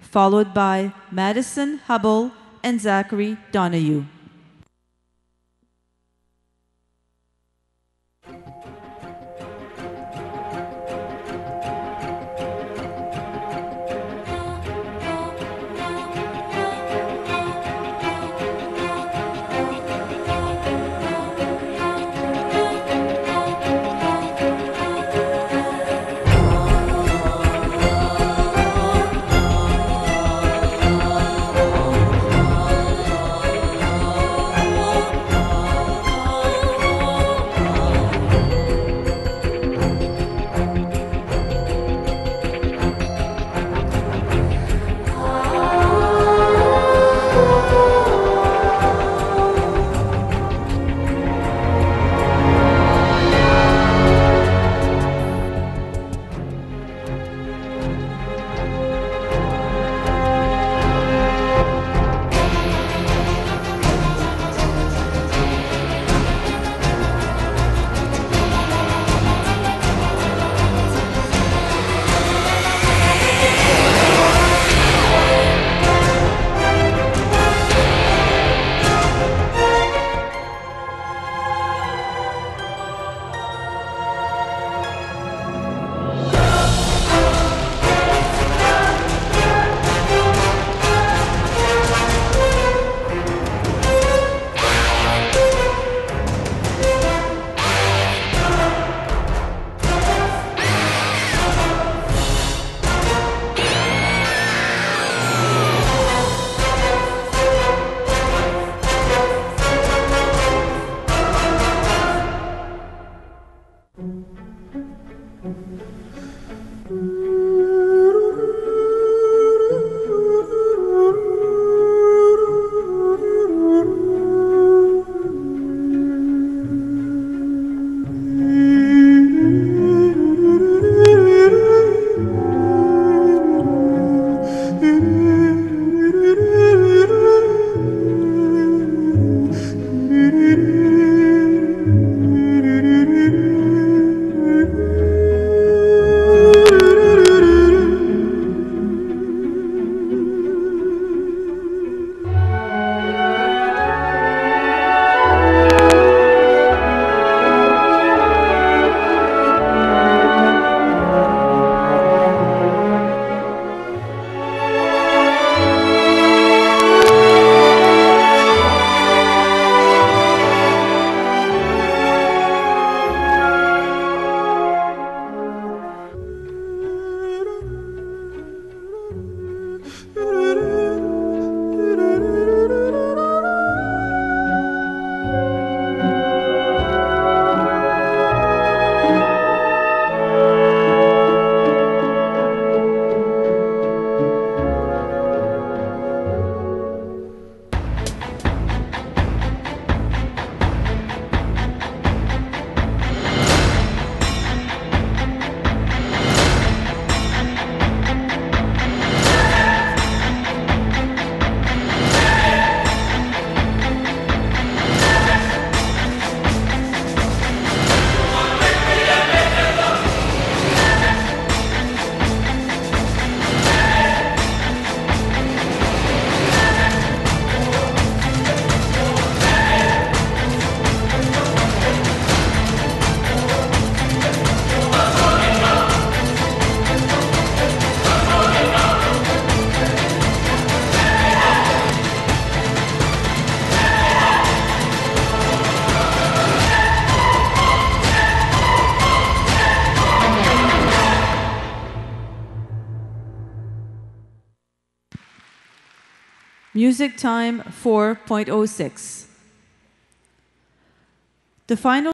followed by Madison Hubble and Zachary Donahue. Mm-hmm. Music time 4.06. The final